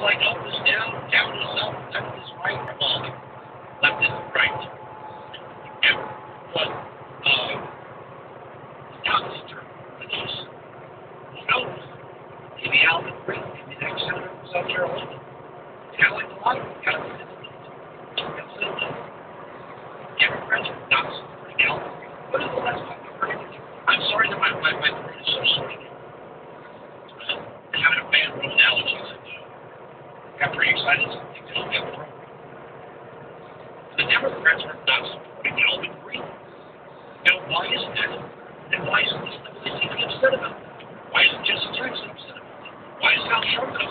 like up is down, down is up, left is right, wrong, left is right. And what uh, Scott's term was Elvis to Maybe Alvin Greene in the next center of South Carolina. Kind of like the life, kind of like the Get a present, not got pretty excited and they did away with Roe. The Democrats are not supporting Alvin Greene. Now, why is that? And why isn't this Lindsey Graham upset about it? Why isn't Jesse Jackson upset about it? Why is Al Sharpton